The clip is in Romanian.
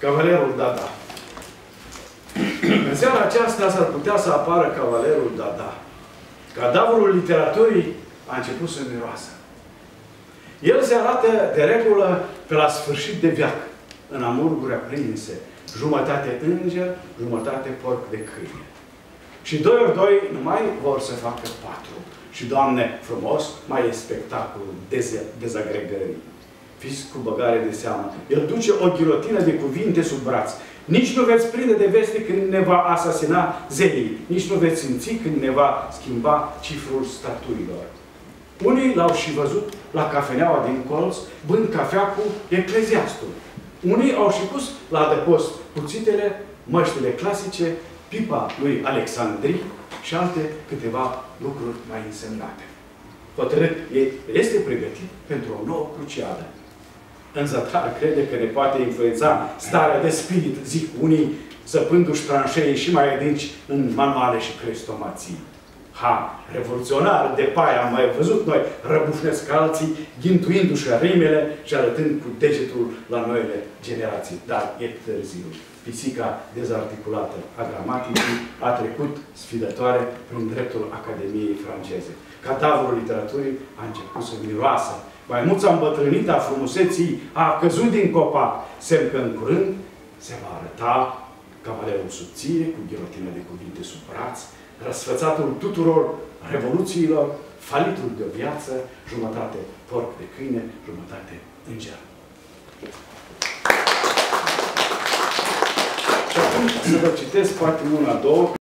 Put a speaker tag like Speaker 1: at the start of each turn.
Speaker 1: Cavalerul Dada. În seara aceasta s-ar putea să apară Cavalerul Dada. Cadavrul literaturii a început să miroasă. El se arată de regulă pe la sfârșit de viață, în amurguri aprinse, jumătate înger, jumătate porc de câine. Și doi ori doi nu mai vor să facă patru. Și, Doamne, frumos, mai e spectacolul dezagregării. Fiți cu băgare de seamă. El duce o ghilotină de cuvinte sub braț. Nici nu veți prinde de veste când ne va asasina zeii. Nici nu veți simți când ne va schimba cifrul statuilor. Unii l-au și văzut la cafeneaua din colț, bând cafea cu ecleziastul. Unii au și pus la adăpost cuțitele, măștile clasice, pipa lui Alexandrii și alte câteva lucruri mai însemnate. Hotărât este pregătit pentru o nouă cruciadă. În zatar crede că ne poate influența starea de spirit, zic unii, săpându-și tranșee și mai adânci în manuale și crestomații. Ha, revoluționar de paia am mai văzut noi, răbufnesc alții, ghintuindu-și rimele și arătând cu degetul la noile generații. Dar e târziu. Pisica dezarticulată a gramaticii a trecut sfidătoare prin dreptul Academiei franceze. Cadavrul literaturii a început să miroasă. Maimuța îmbătrânită a frumuseții a căzut din copac, semn că în curând se va arăta cavalerul subțire cu ghilotină de cuvinte sub braț, răsfățatul tuturor revoluțiilor, falitul de o viață, jumătate porc de câine, jumătate înger. Și acum să vă citesc poate una, două,